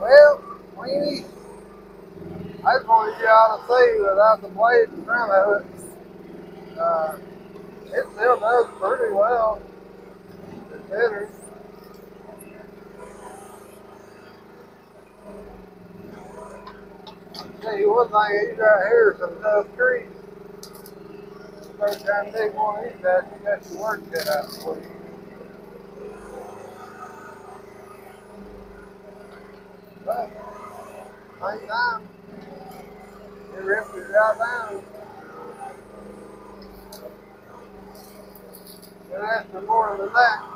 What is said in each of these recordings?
Well, I just wanted you out of the sea without the blade in front of it. Still does pretty well. It's better. Tell you one thing, these right here are some tough trees. First time one of these guys, you got your work cut out for you. But, same time, it ripped it right down. It asked for more than that.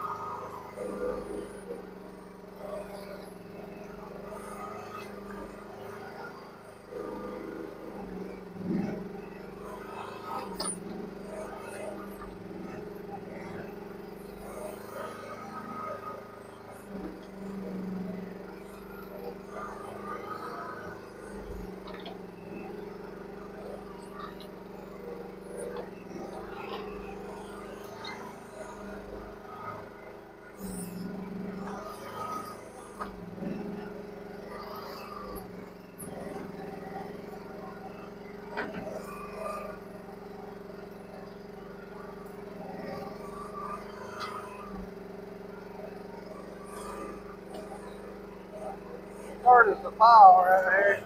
Started the pile right here.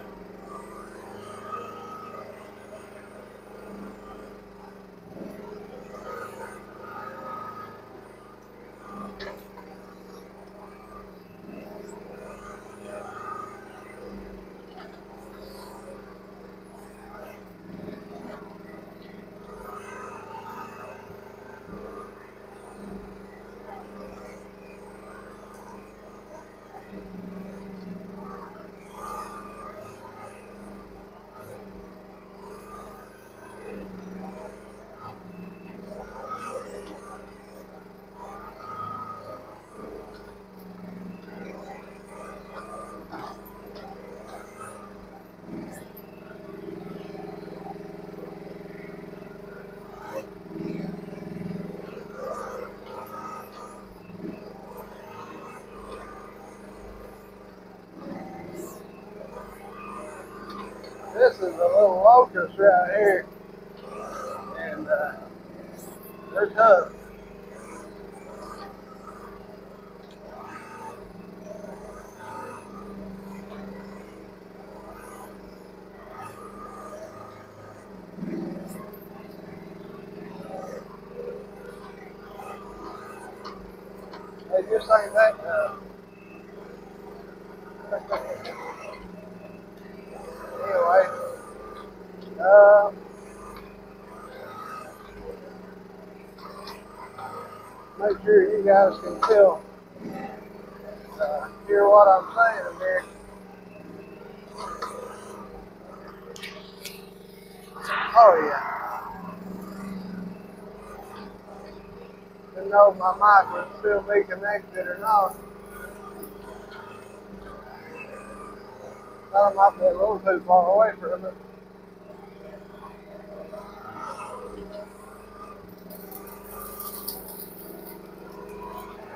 This is a little locust right here. And uh, they're tough. They just ain't that tough. anyway, uh, make sure you guys can still uh, hear what I'm saying here. Oh yeah. Didn't know if my mic would still be connected or not. I might be a little too far away from it.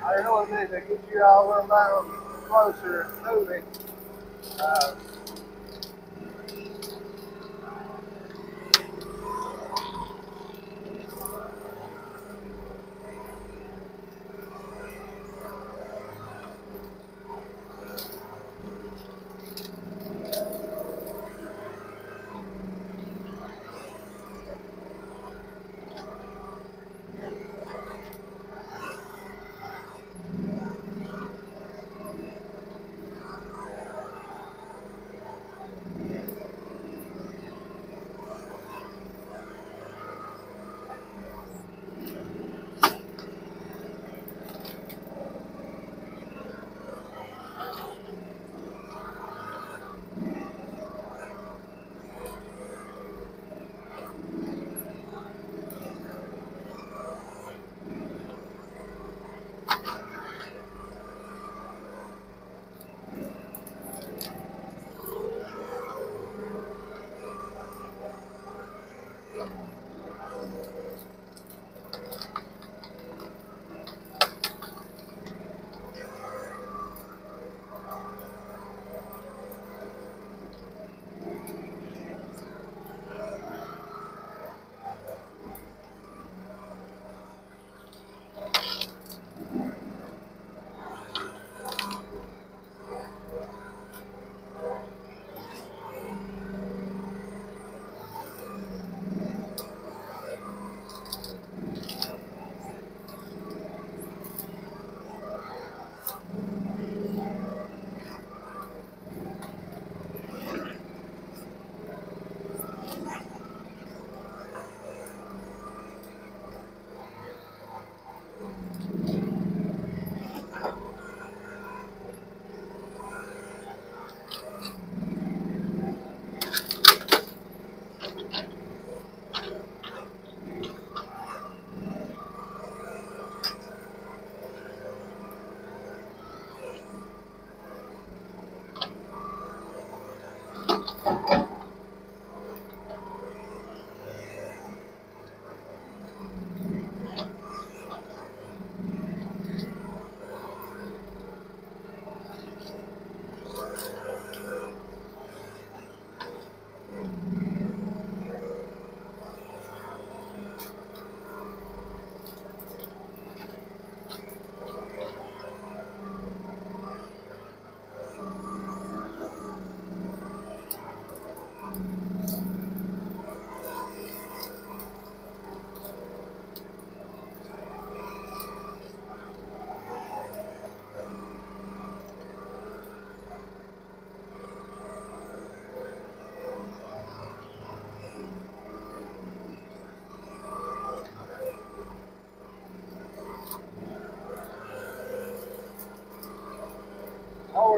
I really need to get you all a little closer me. Uh,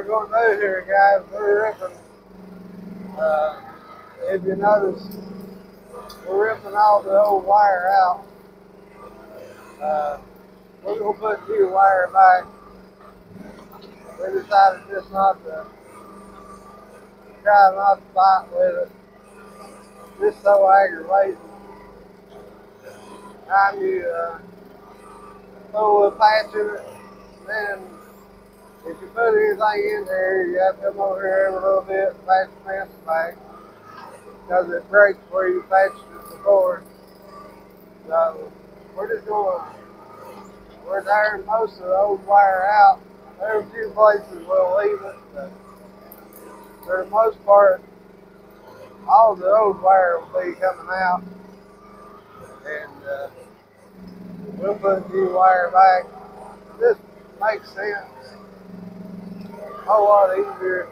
going to do here, guys, we're ripping. Uh, if you notice, we're ripping all the old wire out. Uh, we're going to put new wire back. We decided just not to try not to fight with it. Just so aggravating. Time you uh, throw a patch in it, then if you put anything in there, you have to come over here every little bit the fence back. Because it breaks where you patched it before. So we're just going, we're tearing most of the old wire out. There are a few places we'll leave it, but for the most part, all the old wire will be coming out. And uh, we'll put new wire back. This makes sense a whole lot easier.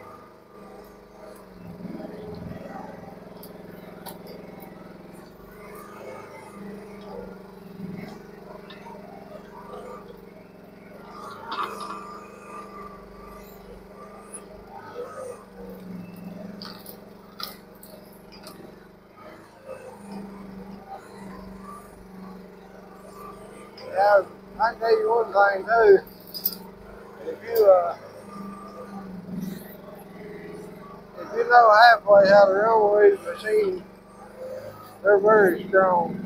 Yeah, I can tell you one thing too. If you uh, if you know halfway how to roll with a machine, they're very strong.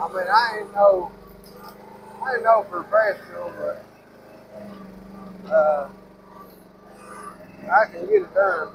I mean, I ain't no, I ain't no professional, but uh, I can get it done.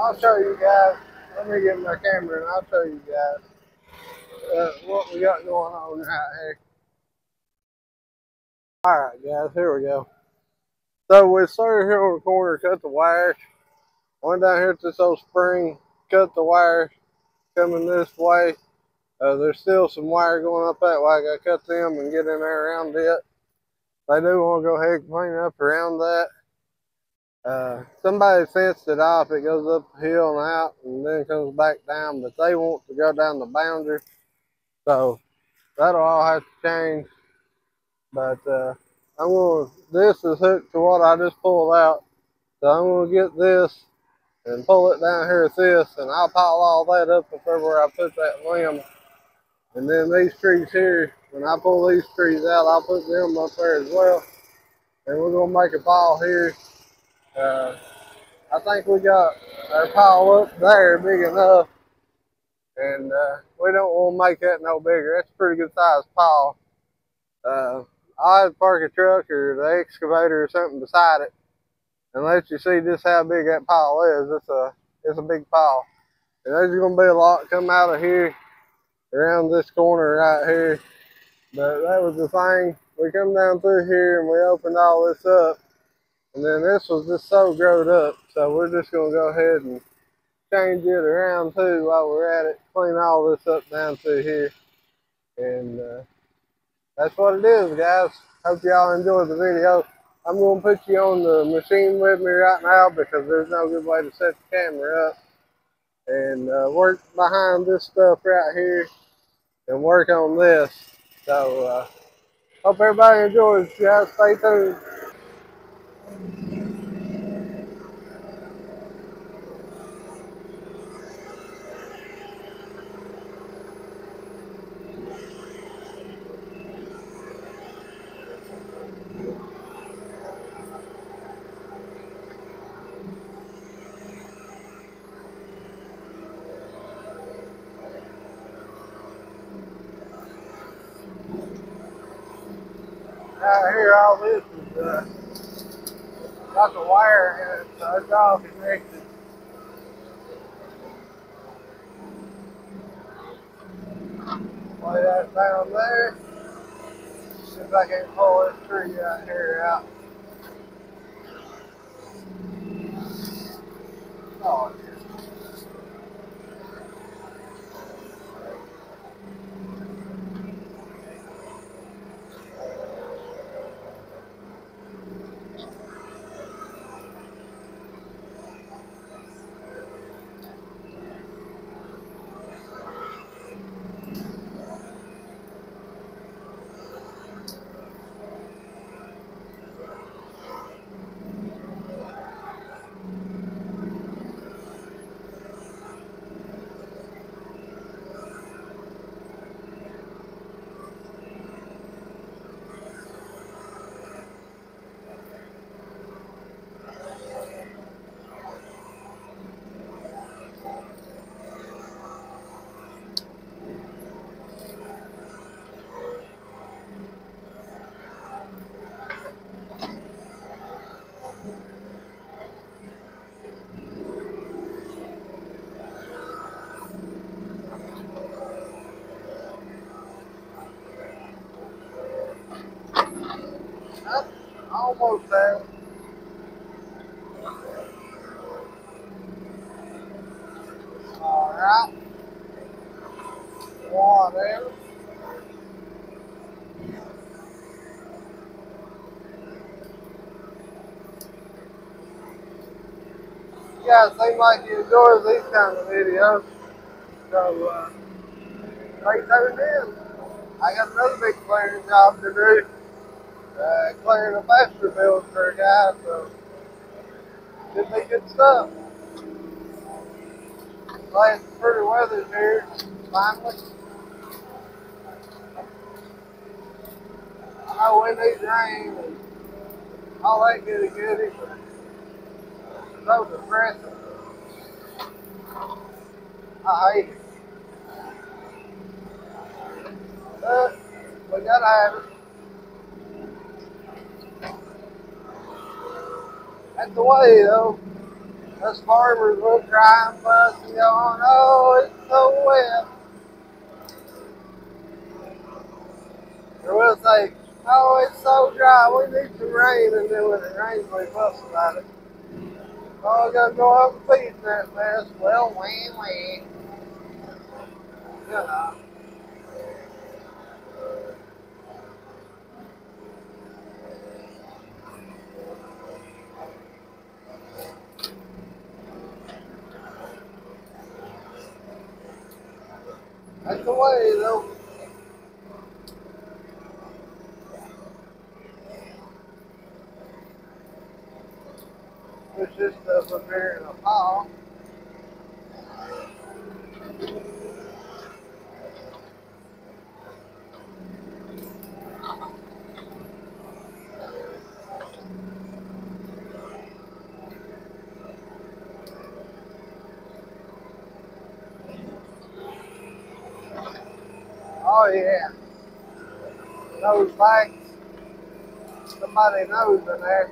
I'll show you guys. Let me get my camera and I'll show you guys uh, what we got going on out here. Alright guys, here we go. So we started here on the corner, cut the wires. Went down here to this old spring, cut the wires coming this way. Uh, there's still some wire going up that way. I got to cut them and get in there around it. They do want to go ahead and clean up around that. Uh, somebody fenced it off. It goes up the hill and out and then comes back down, but they want to go down the boundary. So that'll all have to change. But uh, I'm going to, this is hooked to what I just pulled out. So I'm going to get this and pull it down here with this and I'll pile all that up where I put that limb. And then these trees here, when I pull these trees out, I'll put them up there as well. And we're going to make a pile here. Uh, I think we got our pile up there big enough. And uh, we don't want to make that no bigger. That's a pretty good sized pile. Uh, I'd park a truck or the excavator or something beside it and let you see just how big that pile is. It's a it's a big pile. And there's gonna be a lot come out of here around this corner right here. But that was the thing. We come down through here and we opened all this up. And then this was just so growed up. So we're just gonna go ahead and change it around too while we're at it. Clean all this up down through here. And uh, that's what it is, guys. Hope y'all enjoyed the video. I'm going to put you on the machine with me right now because there's no good way to set the camera up. And uh, work behind this stuff right here and work on this. So, uh, hope everybody enjoys. Guys, stay tuned. Out here, all this is uh, got the wire it, so it's all connected. Lay that down there. See if I can pull this tree out here out. Oh, almost there. Alright. Whatever. You guys seem like you enjoy these kind of videos. So, uh, stay tuned in. I got another big clearing job to do uh, clearing a pasture field for a guy, so should be good stuff. Glad pretty weather's here, finally. I know we need rain and all that goody goody, it's so depressing. I hate it. Uh, but we gotta have it. That's the way, though. us farmers will cry and fuss and go on, oh, it's so wet. Or we'll say, oh, it's so dry, we need some rain, and then when it rains, we fuss about it. Oh, we gotta go out and feed that mess. Well, wee wee. You know. That's the way, though. Just uh, preparing a pile. Oh yeah. Those banks. Somebody knows in there.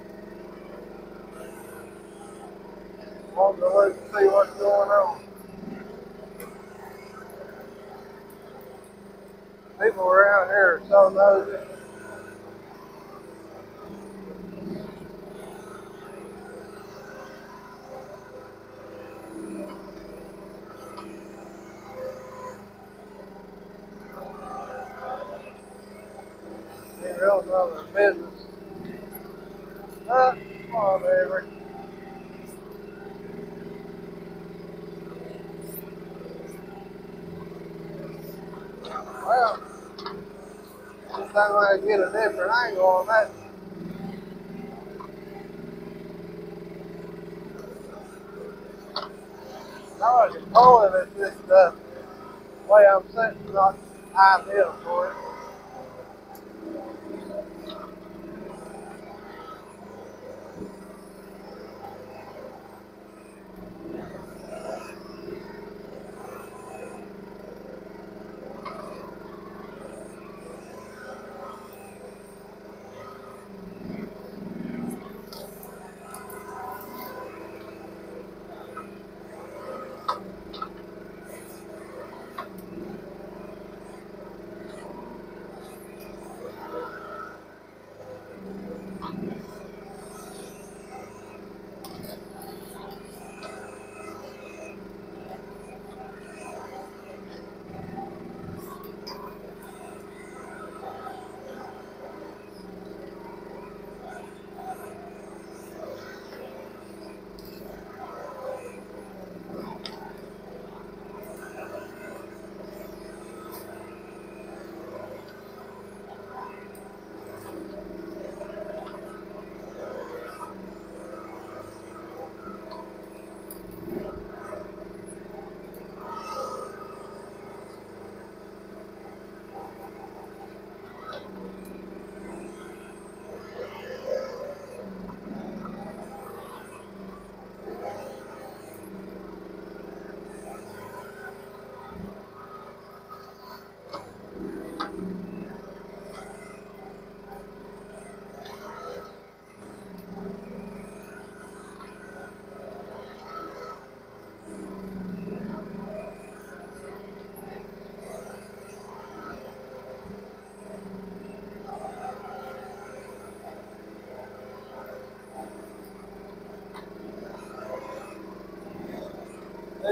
To look and see what's going on. People around here are so nosy. They really know their business. Uh, come on, baby. Well, this time I get a different angle on that. I can pull it, just the way I'm sitting, not ideal for it.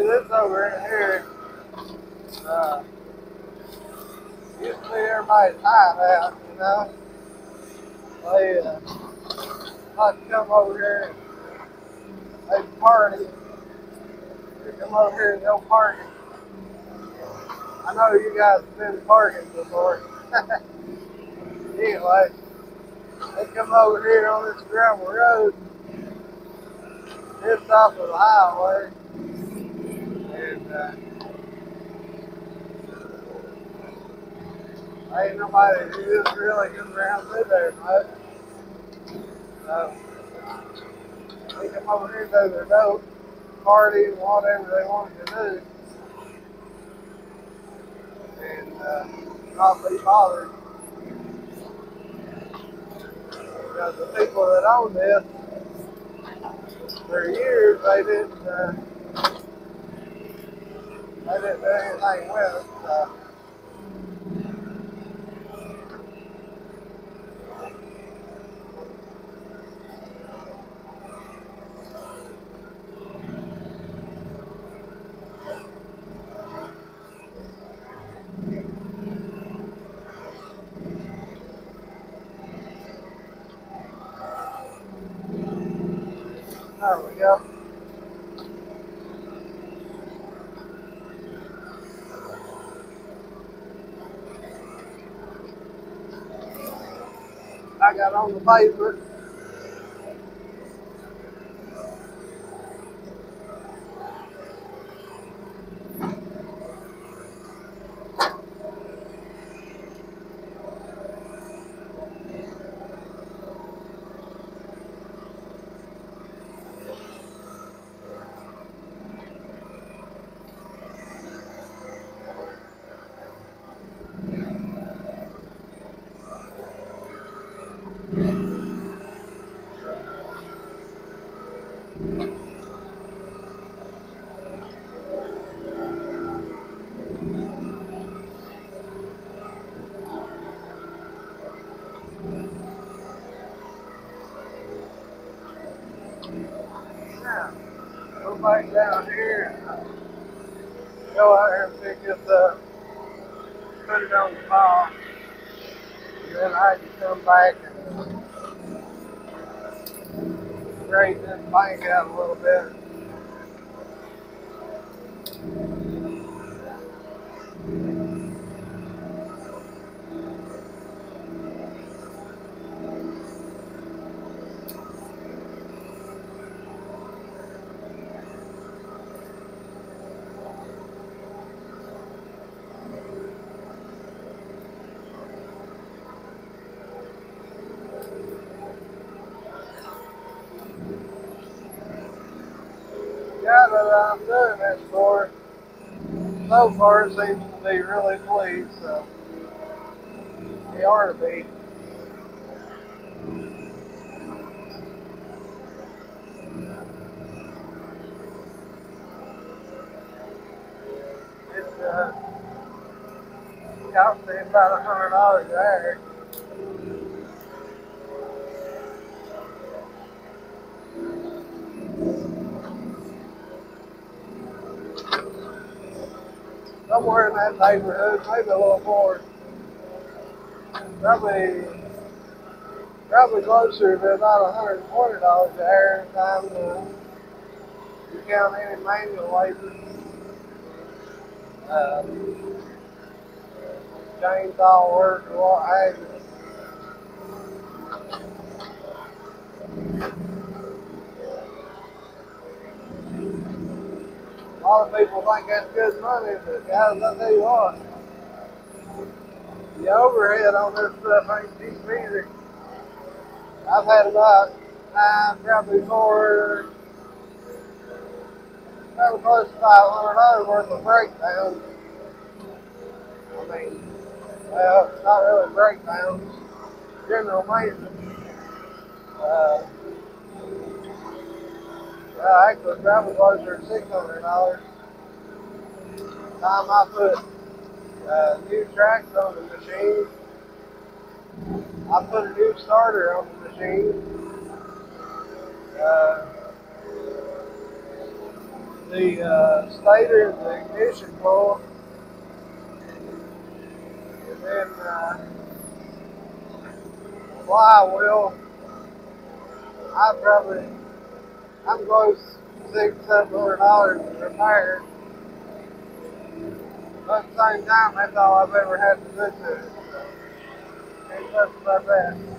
This over in here, uh, used to be everybody's hideout, you know? They, uh, like come over here and they party. They come over here and they'll party. I know you guys have been partying before. anyway, they come over here on this gravel road, just off of the highway. Ain't nobody just really comes around through there much. So they come over here and do their dope, party, whatever they wanted to do. And uh, not be bothered. Because the people that own this for years they didn't uh, they didn't do anything. So. There we go. I got on the pavement. Go back down here go out here and pick this up, put it on the pile, and then I can come back and straighten this bank out a little bit. guy that I'm doing this for, so far seems to be really pleased, so he ought to be. It's, uh, cost me about a hundred dollars there. Somewhere in that neighborhood, maybe a little more. Probably, probably closer to about $120 a hair time to you count any manual labor. Uh, chainsaw work or what have you. A lot of people think that's good money, but guys, I tell you what, the overhead on this stuff ain't cheap either. I've had about nine, probably more, probably close to five hundred dollars worth of breakdowns. I mean, well, not really breakdowns, general maintenance. Uh, well, actually, to six hundred dollars. Time I put uh, new tracks on the machine, I put a new starter on the machine. Uh, the uh, stator and the ignition coil, and then uh, flywheel. I probably I'm close six, seven hundred dollars to repair. But at the same time, that's all I've ever had to do to it. So, ain't nothing about that.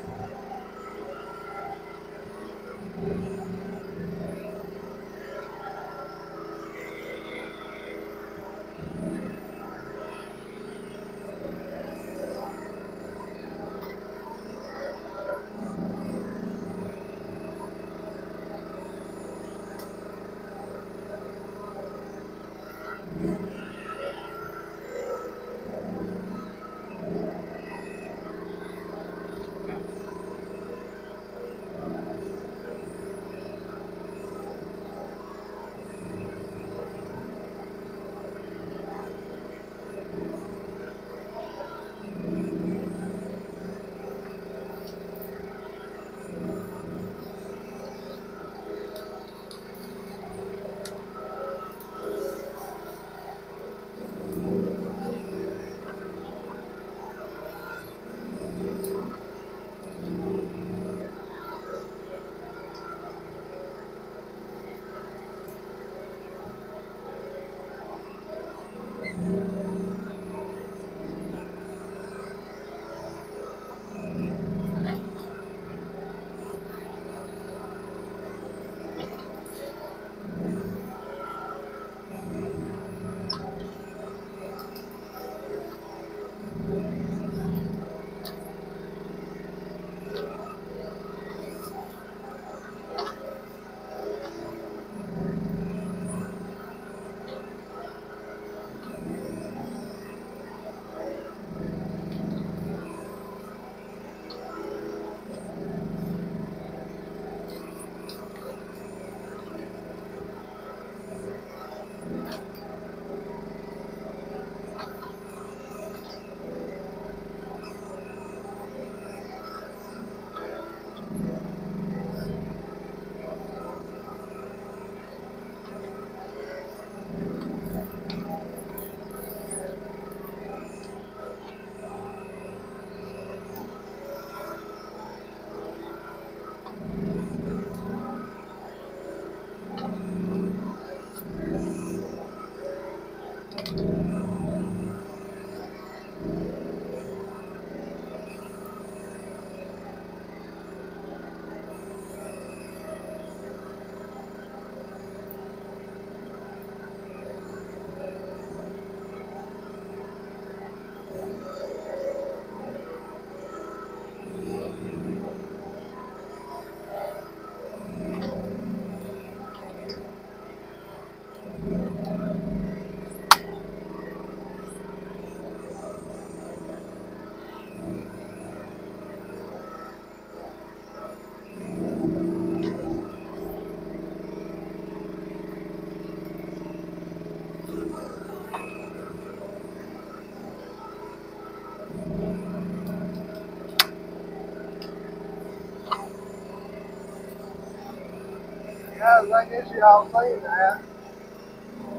I guess y'all seen that.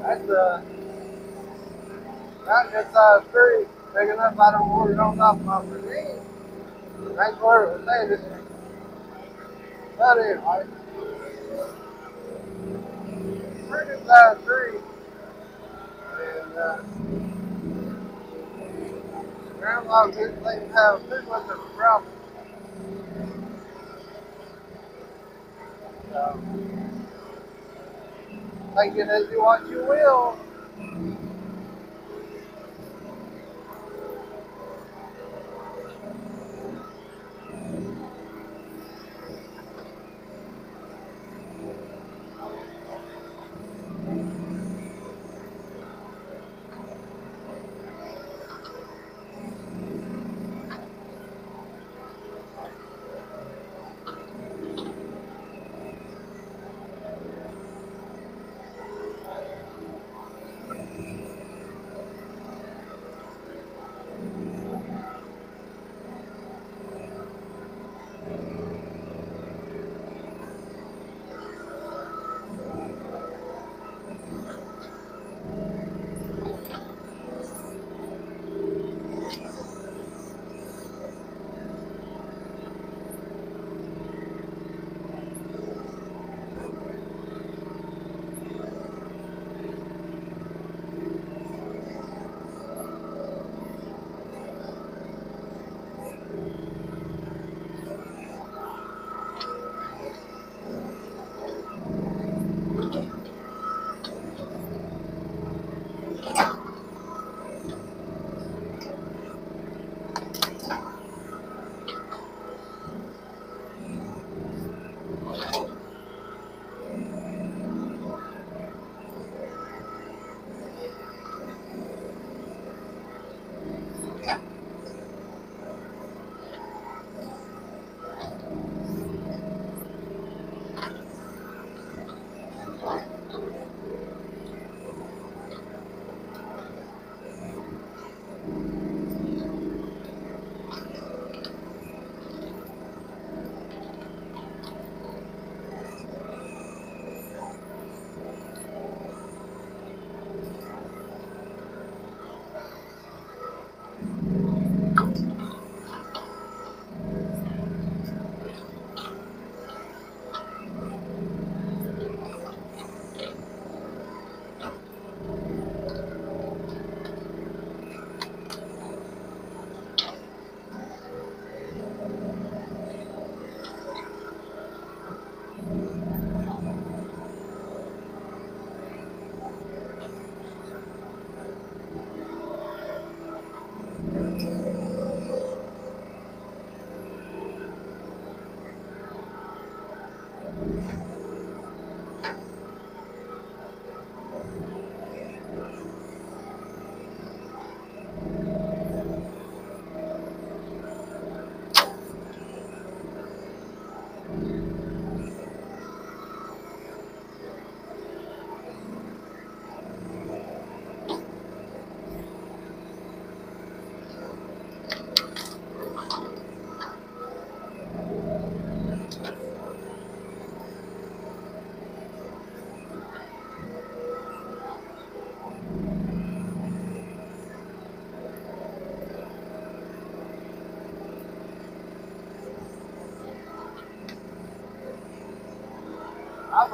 That's a not sized tree, big enough I don't want it on top of my machine. Where it was headed. But anyway, pretty sized tree. And uh, grandma didn't seem to have too much of a problem. Take it as you what you will.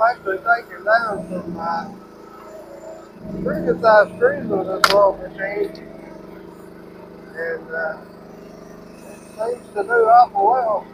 Actually taken down some uh, pretty good sized trees with this little machine. And uh, seems to do awful well.